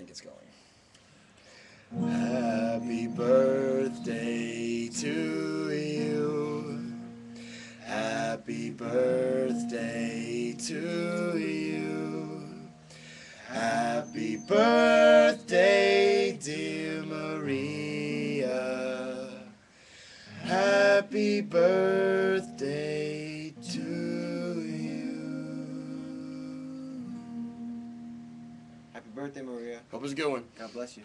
think it's going. Happy birthday to you. Happy birthday to you. Happy birthday, dear Maria. Happy birthday Happy birthday, Maria. Hope it's a good one. God bless you.